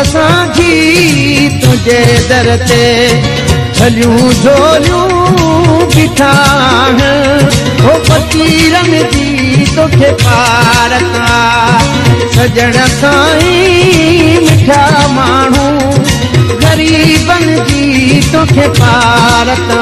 اسان جي تنهنجي در تي ڇليون جهوليون بيٺا هو فقيرن جي توکي پارتا سجڻ سائين مٺا ماڻهو غريبن جي توکي پارتا